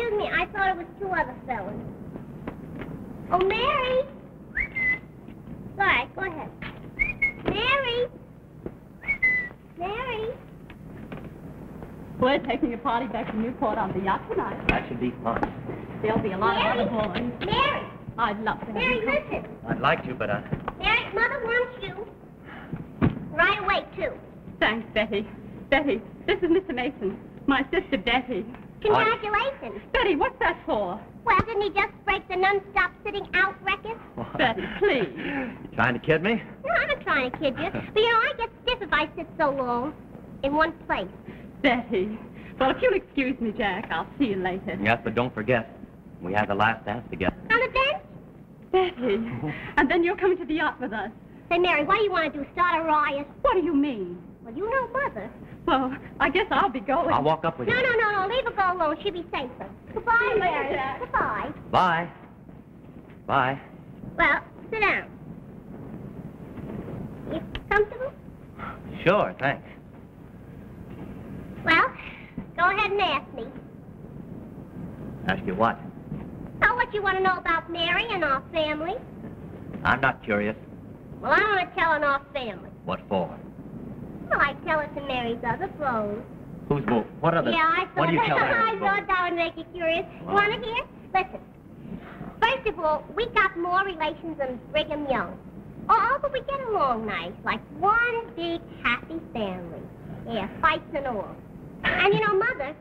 excuse me. I thought it was two other fellas. Oh, Mary. All right, go ahead. Mary. Mary. We're taking a party back to Newport on the yacht tonight. That should be fun. There'll be a lot Mary. of other boys. Mary. I'd love to have Mary, you come. listen. I'd like to, but I... Mary, Mother wants you. Right away, too. Thanks, Betty. Betty, this is Mr. Mason. My sister, Betty. Congratulations. Betty, what's that for? Well, didn't he just break the non-stop sitting out record? Betty, please. You trying to kid me? No, I'm not trying to kid you. But, you know, I get stiff if I sit so long in one place. Betty. Well, if you'll excuse me, Jack, I'll see you later. Yes, but don't forget, we have the last dance together. On the bench? Betty. And then you're coming to the yacht with us. Say, Mary, what do you want to do? Start a riot? What do you mean? Well, you know Mother. Well, I guess I'll be going. I'll walk up with No, you. no, no, no. Leave her go alone. She'll be safer. Goodbye, Mary. Jack. Goodbye. Bye. Bye. Well, sit down. You comfortable? Sure, thanks. Well, go ahead and ask me. Ask you what? Tell what you want to know about Mary and our family. I'm not curious. Well, I want to tell on our family. What for? Well, I tell it to Mary's other clothes. Who's moved? What other... Yeah, I thought What do you tell I thought that would make you curious. Well. Want to hear? Listen. First of all, we got more relations than Brigham Young. Oh, but we get along nice, like one big happy family. Yeah, fights and all. And you know, Mother,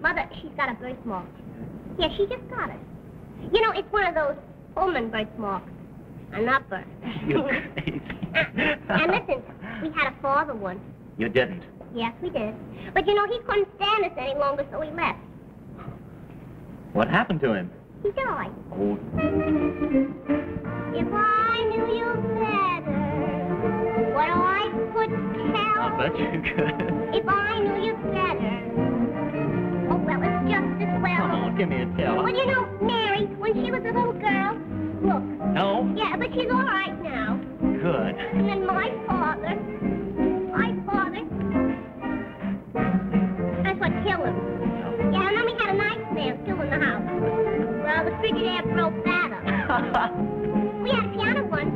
Mother, she's got a birthmark. Yeah, she just got it. You know, it's one of those Pullman birthmarks. An upper. You crazy. and listen, we had a father once. You didn't. Yes, we did. But you know, he couldn't stand us any longer, so he left. What happened to him? He died. Oh, If I knew you better, what I could tell. I bet you could. If I knew you better. Oh, well, it's just as well. Come on, give me a tell. Well, you know, Mary, when she was a little girl. No? Yeah, all right now. Good. And then my father, my father, that's what killed him. Oh. Yeah, and then we had a nice man still in the house. Well, the Frigidaire broke that up. We had a piano once.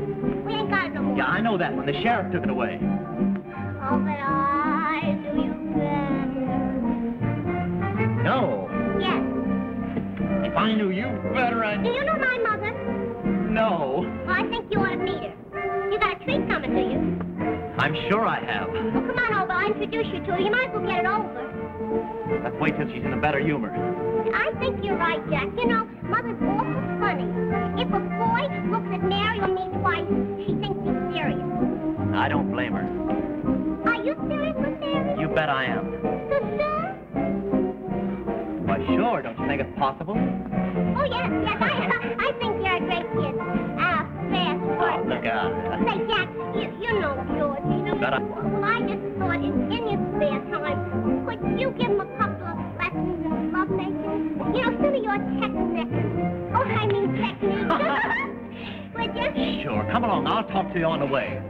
We ain't got it no more. yeah, I know that one. The sheriff took it away. Oh, but I I'm sure I have. Well, come on over. I'll introduce you to her. You might as well get it over. Let's wait till she's in a better humor. I think you're right, Jack. You know, Mother's awful funny. If a boy looks at Mary or me twice, she thinks he's serious. I don't blame her. Are you serious with Mary? You bet I am. So sure? Why, sure. Don't you think it's possible? Oh, yes, yes. Well, I thought in, spare time, could you give him a couple of lessons in? You know, some of your techniques. Oh, I mean techniques. Would you? Sure. Come along. I'll talk to you on the way.